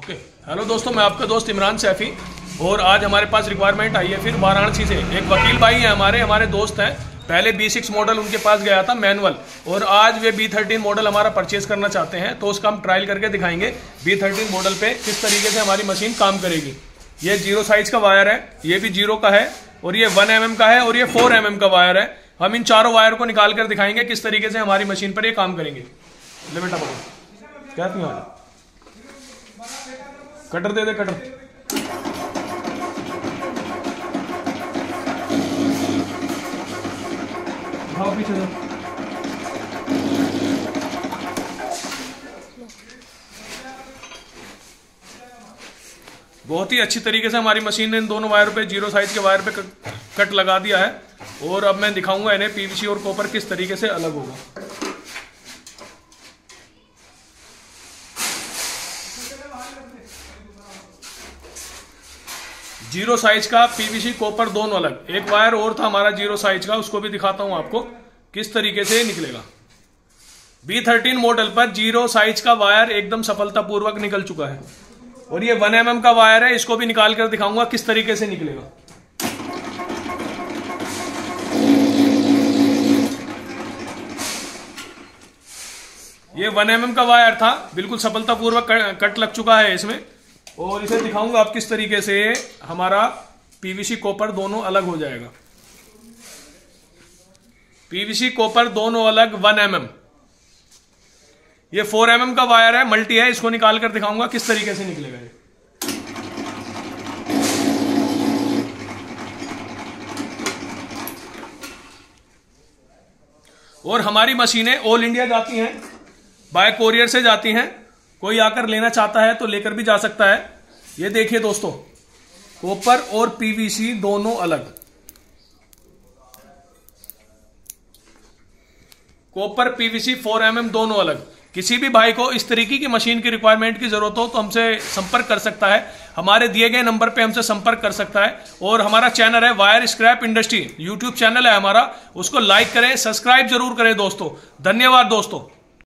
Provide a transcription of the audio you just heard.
Okay hello दोस्तों, मैं आपका दोस्त इमरान सैफी और आज हमारे पास रिक्वायरमेंट आई है फिर वाराणसी से। एक वकील भाई हैं हमारे हमारे दोस्त हैं। पहले बी सिक्स मॉडल उनके पास गया था मैनुअल और आज वे बी थर्टीन मॉडल हमारा परचेज करना चाहते हैं तो उसका हम ट्रायल करके दिखाएँगे बी थर्टीन मॉडल पे किस तरीके से हमारी मशीन काम करेगी। ये ज़ीरो साइज़ का वायर है, ये भी ज़ीरो का है और ये वन एम का है और ये फोर एम का वायर है। हम इन चारों वायर को निकाल कर दिखाएँगे किस तरीके से हमारी मशीन पर ये काम करेंगे। ले क्या कटर दे दे, कटर। पीछे बहुत ही अच्छी तरीके से हमारी मशीन ने इन दोनों वायर पे, ज़ीरो साइज़ के वायर पे कट लगा दिया है। और अब मैं दिखाऊँगा इन्हें पीवीसी और कॉपर किस तरीके से अलग होगा। ज़ीरो साइज़ का पीवीसी कॉपर दोनों अलग। एक वायर और था हमारा ज़ीरो साइज़ का, उसको भी दिखाता हूँ आपको, किस तरीके से निकलेगा। बी थर्टीन मॉडल पर ज़ीरो साइज़ का वायर एकदम सफलतापूर्वक निकल चुका है। और ये वन एम mm का वायर है, इसको भी निकाल कर दिखाऊँगा किस तरीके से निकलेगा। ये वन एम mm का वायर था, बिल्कुल सफलतापूर्वक कट लग चुका है इसमें। और इसे दिखाऊँगा आप किस तरीके से हमारा पीवीसी कॉपर दोनों अलग हो जाएगा। पीवीसी कॉपर दोनों अलग वन एम mm. ये फोर एम का वायर है, मल्टी है, इसको निकाल कर दिखाऊँगा किस तरीके से निकलेगा ये। और हमारी मशीनें ऑल इंडिया जाती हैं, बाय कोरियर से जाती हैं। कोई आकर लेना चाहता है तो लेकर भी जा सकता है। ये देखिए दोस्तों, कॉपर और पीवीसी दोनों अलग। कॉपर, पीवीसी, फोर एम दोनों अलग। किसी भी भाई को इस तरीके की मशीन की रिक्वायरमेंट की ज़रूरत हो तो हमसे संपर्क कर सकता है। हमारे दिए गए नंबर पे हमसे संपर्क कर सकता है। और हमारा चैनल है wire scrap industry. YouTube channel है हमारा। उसको लाइक करें सब्सक्राइब ज़रूर करें दोस्तों। धन्यवाद दोस्तों।